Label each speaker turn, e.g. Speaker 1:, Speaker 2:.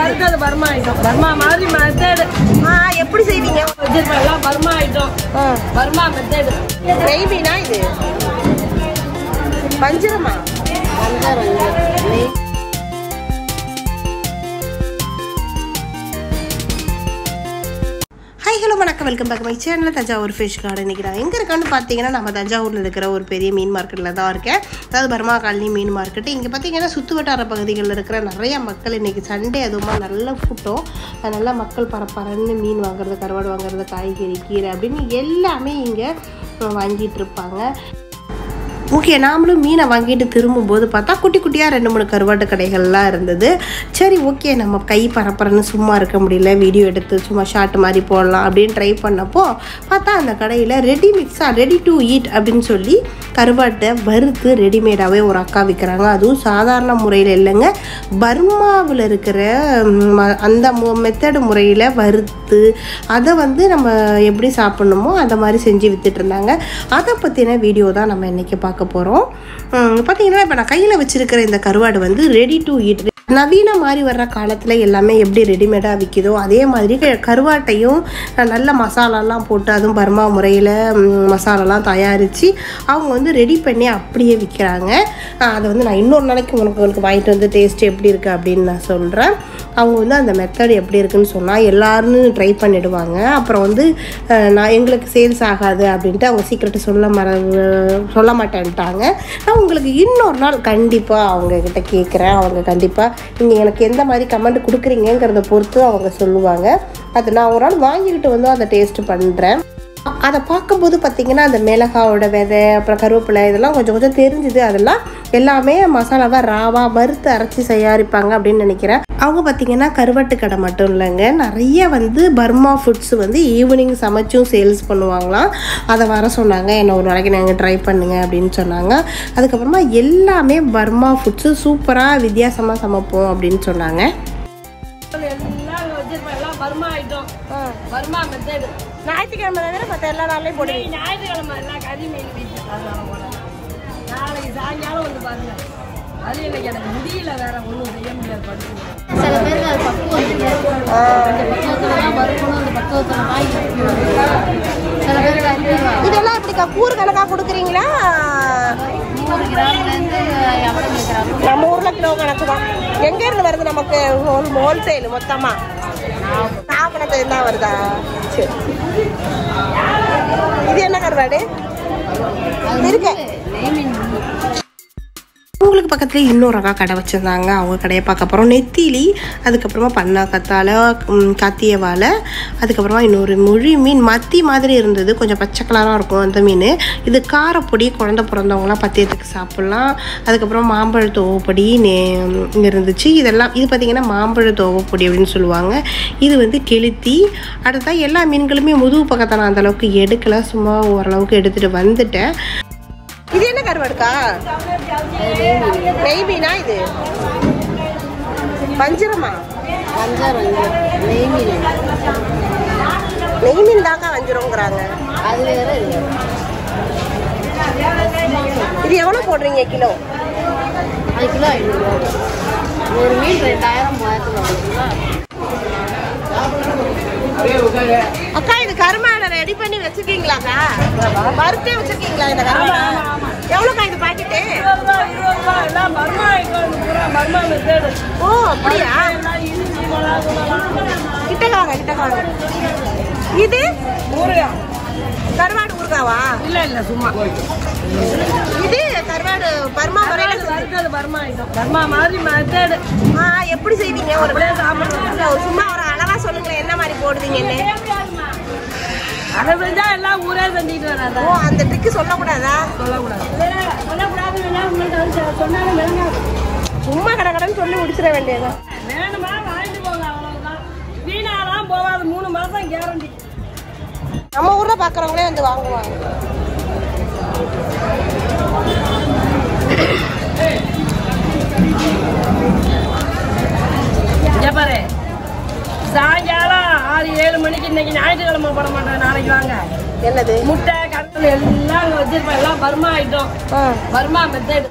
Speaker 1: வறுத்தது Burma item Burma மாதிரி method
Speaker 2: எப்படி செய்வீங்க?
Speaker 1: வச்சிருப்பேன் எல்லாம் பர்மா ஐட்டம் பர்மா மெத்தேடு
Speaker 2: நெய் மீனா இது வஞ்சிரமா ஹை ஹலோ வணக்கம். Welcome back my channel Thanjavur fish garden இன்றைக்கி நான் எங்கே இருக்கான்னு பார்த்தீங்கன்னா நம்ம தஞ்சாவூரில் இருக்கிற ஒரு பெரிய மீன் மார்க்கெட்டில் தான் இருக்கேன். அதாவது பர்மா காலனி மீன் மார்க்கெட்டு இங்கே பார்த்தீங்கன்னா சுற்று வட்டார பகுதிகளில் இருக்கிற நிறைய மக்கள் இன்றைக்கி சண்டே அதுவுமா நல்ல கூட்டம். நல்லா மக்கள் பரப்பரன்னு மீன் வாங்குறது கருவாடு வாங்குறது காய்கறி கீரை அப்படின்னு எல்லாமே இங்கே வாங்கிட்டு இருப்பாங்க. ஓகே நாமளும் மீனை வாங்கிட்டு திரும்பும்போது பார்த்தா குட்டி குட்டியாக ரெண்டு மூணு கருவாட்டு கடைகள்லாம் இருந்தது. சரி ஓகே நம்ம கை பரப்புறன்னு சும்மா இருக்க முடியல. வீடியோ எடுத்து சும்மா ஷார்ட் மாதிரி போடலாம் அப்படின்னு ட்ரை பண்ணப்போ பார்த்தா அந்த கடையில் ரெடி மிக்ஸாக ரெடி டு ஈட் அப்படின்னு சொல்லி கருவாட்டை வறுத்து ரெடிமேடாகவே ஒரு அக்கா விற்கிறாங்க அதுவும் சாதாரண முறையில் இல்லைங்க. பர்மாவில் இருக்கிற ம- அந்த மெத்தடு முறையில் வறுத்து அதை வந்து நம்ம எப்படி சாப்பிட்ணுமோ அந்த மாதிரி செஞ்சு விற்றுட்டு இருந்தாங்க. அதை பற்றின வீடியோ தான் நம்ம இன்றைக்கி பார்க்க போகிறோம் பார்த்தீங்கன்னா இப்போ நான் கையில் வச்சுருக்கிற இந்த கருவாடு வந்து ரெடி டு ஈட் நவீன மாதிரி வர்ற காலத்தில் எல்லாமே எப்படி ரெடிமேடாக விற்கிதோ அதே மாதிரி கருவாட்டையும் நல்ல மசாலாலாம் போட்டு அதுவும் பர்மா முறையில் மசாலாலாம் தயாரித்து அவங்க வந்து ரெடி பண்ணி அப்படியே விற்கிறாங்க அதை வந்து நான் இன்னொரு நாளைக்கு உங்களுக்கு உங்களுக்கு வாங்கிட்டு வந்து டேஸ்ட் எப்படி இருக்குது அப்படின்னு நான் சொல்கிறேன் அவங்க வந்து அந்த மெத்தட் எப்படி இருக்குன்னு சொன்னால் எல்லோரும் ட்ரை பண்ணிடுவாங்க. அப்புறம் வந்து நான் எங்களுக்கு சேல்ஸ் ஆகாது அப்படின்ட்டு அவங்க சீக்கிரட்டு சொல்ல மற சொல்ல மாட்டேன்ட்டாங்க. நான் உங்களுக்கு இன்னொரு நாள் கண்டிப்பாக அவங்கக்கிட்ட கேட்குறேன் அவங்க கண்டிப்பாக நீங்கள் எனக்கு எந்த மாதிரி கமெண்ட் கொடுக்குறீங்கிறத பொறுத்து அவங்க சொல்லுவாங்க. அது நான் ஒரு நாள் வாங்கிக்கிட்டு வந்து அதை டேஸ்ட் பண்ணுறேன் அதை பார்க்கும்போது பார்த்தீங்கன்னா அந்த மிளகாவோட விதை அப்புறம் கருவேப்பிலை இதெல்லாம் கொஞ்சம் கொஞ்சம் தெரிஞ்சுது. அதெல்லாம் எல்லாமே மசாலாவை ராவா வறுத்து அரைச்சி தயாரிப்பாங்க அப்படின்னு நினைக்கிறேன். அவங்க பார்த்தீங்கன்னா கருவாட்டு கடை மட்டும் இல்லைங்க. நிறைய வந்து பர்மா ஃபுட்ஸ் வந்து ஈவினிங் சமைச்சும் சேல்ஸ் பண்ணுவாங்களாம். அதை வர சொன்னாங்க. என்ன ஒரு நாளைக்கு நாங்கள் ட்ரை பண்ணுங்க அப்படின்னு சொன்னாங்க. அதுக்கப்புறமா எல்லாமே பர்மா ஃபுட்ஸு சூப்பராக வித்தியாசமாக சமைப்போம் அப்படின்னு சொன்னாங்க. ஞாயிற்றுக்கிழமை எல்லா நாளையும் போடுவீங்க?
Speaker 1: ஞாயிற்றுக்கிழமை எல்லாம் கறி மீன் நாளைக்கு சாயங்காலம் வந்து பாருங்க. அது எனக்கு எனக்கு முடியல வேற ஒன்றும் செய்ய முடியாது படுத்து
Speaker 3: சில பேருக்கு அது பக்குவம் அந்த சில
Speaker 2: இதெல்லாம் எப்படிக்கா கூறு கணக்காக கொடுக்குறீங்களா?
Speaker 3: நூறு
Speaker 2: நம்ம ஊர்ல கிலோ கணக்கு தான். எங்க இருந்து வருது நமக்கு? ஹோல் ஹோல்சேல் மொத்தமா. நாகப்பணத்துல இருந்தா வருதா? சரி. இது என்ன கருவாடு? இருக்கு அவங்களுக்கு பக்கத்துலேயே இன்னொரு அக்கா கடை வச்சுருந்தாங்க. அவங்க கடையை பார்க்க போகிறோம் நெத்திலி அதுக்கப்புறமா பண்ணா கத்தால ம், கத்திய வாழை அதுக்கப்புறமா இன்னொரு மொழி மீன் மத்தி மாதிரி இருந்தது. கொஞ்சம் பச்சை கலராக இருக்கும் அந்த மீன். இது காரப்பொடி குழந்த பிறந்தவங்களாம் பத்தியத்துக்கு சாப்பிட்லாம். அதுக்கப்புறம் மாம்பழ தோவப்பொடி நே இங்க இருந்துச்சு. இதெல்லாம் இது பார்த்திங்கன்னா மாம்பழ தோவப்பொடி அப்படின்னு சொல்லுவாங்க. இது வந்து கெளுத்தி. அடுத்தா எல்லா மீன்களுமே முதுகு பக்கத்தில் நான் அந்தளவுக்கு எடுக்கலை. சும்மா ஓரளவுக்கு எடுத்துகிட்டு வந்துட்டேன். இது என்ன கருவாடுக்கா? நெய் மீனா இது? வஞ்சிரமா?
Speaker 3: நெய்மீன்
Speaker 2: நெய் மீன் தாக்கா வஞ்சிரங்கிறாங்க
Speaker 3: அது வேற இது வேற.
Speaker 2: எவ்வளோ போடுறீங்க கிலோ?
Speaker 3: அது கிலோ ஐநூறுரூவா ஒரு மீன் ரெண்டாயிரம் மூவாயிரத்துல
Speaker 2: அக்கா இது கருமாடை ரெடி பண்ணி வச்சிருக்கீங்களாக்கா வறுத்தே வச்சிருக்கீங்களா இந்த கருமாடை எவ்வளோக்கா இது பாக்கெட்டு? ஓ அப்படியா?
Speaker 1: எல்லாம் இஞ்சி மிளகா தூளெல்லாம்
Speaker 2: கிட்ட வாங்க கிட்ட வாங்க. இது?
Speaker 1: ஊறுகாய்.
Speaker 2: கருவாடு ஊறுகாவா?
Speaker 1: இல்ல இல்ல சும்மா.
Speaker 2: இது கருவாடு பர்மா செஞ்சு-
Speaker 1: வறுத்தது பர்மா ஐட்டம் பர்மா மாதிரி மெத்தேடு
Speaker 2: ஆ எப்படி செய்வீங்க? ஒரு சும்மா ஒரு அளவா சொல்லுங்களேன். என்ன மாதிரி போடுவீங்கன்னு
Speaker 1: அதை செஞ்சா எல்லாம் ஊரே செஞ்சுட்டு வராத
Speaker 2: ஓ அந்த ட்ரிக்கு சொல்லக்கூடாதா?
Speaker 1: சொல்லக்கூடாது. சொல்லக்கூடாதுன்னா உங்கள்கிட்ட சொன்னாலும் விளங்காது
Speaker 2: சும்மா கடை கடைன்னு சொல்லி முடிச்சிட வேண்டியதுதான்.
Speaker 1: வேணுமா வாங்கிட்டு போங்க அவ்வளவுதான். வீணாலாம் போகாது. மூணு மாசம் கேரண்டி
Speaker 2: நம்ம ஊர்ல பாக்குறவங்களே வந்து வாங்குவாங்க.
Speaker 1: ஆறு ஏழு மணிக்கு இன்னைக்கு ஞாயிற்றுக்கிழமை போட மாட்டேன் நாளைக்கு வாங்க.
Speaker 2: என்னது?
Speaker 1: முட்டை கடல் எல்லாம் அங்க வச்சிருப்பேன் எல்லாம் பர்மா ஐட்டம்
Speaker 2: ஆ.
Speaker 1: Burma method